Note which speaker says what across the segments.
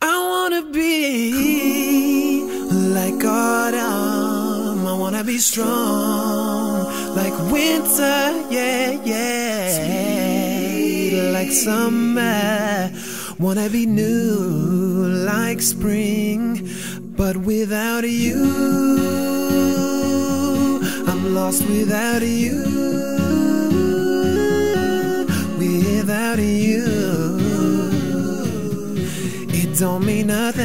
Speaker 1: I wanna be like autumn. I wanna be strong like winter, yeah, yeah. Sweet like summer. Wanna be new like spring, but without you, I'm lost without you. Without you don't mean nothing.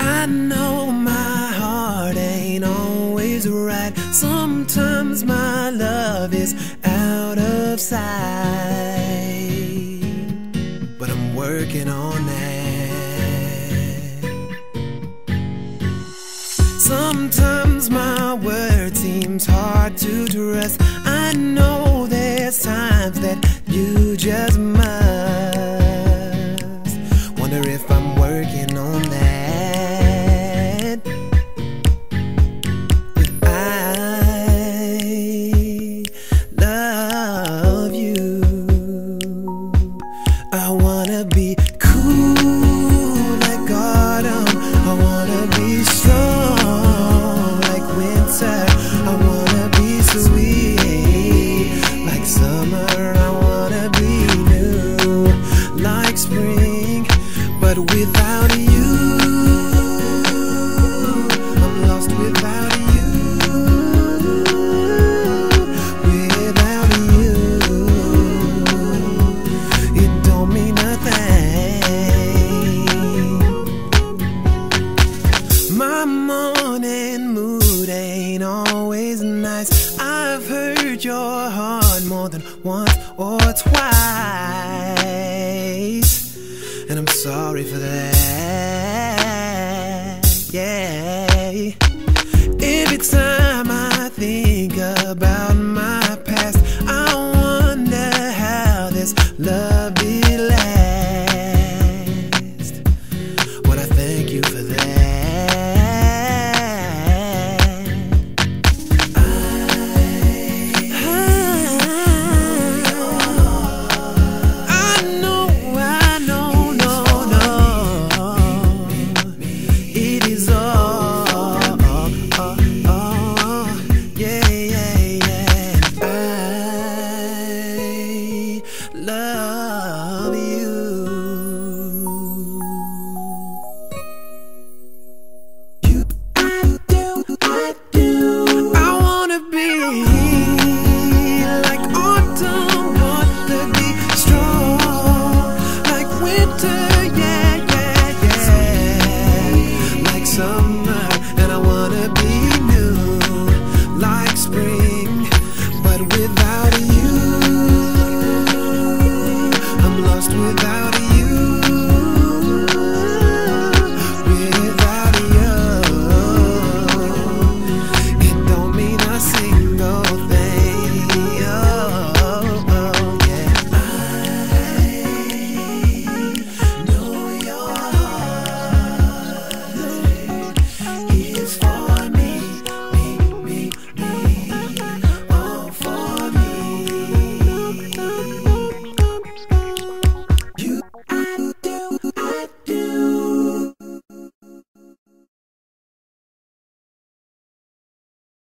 Speaker 1: I know my heart ain't always right. Sometimes my love is out of sight. But I'm working on that. Sometimes my word seems hard to trust. My morning mood ain't always nice. I've heard your heart more than once or twice. And I'm sorry for that. Yeah. Every time I think about my past, I wonder how this love will last. Well, I thank you for that. Without you, I'm lost without.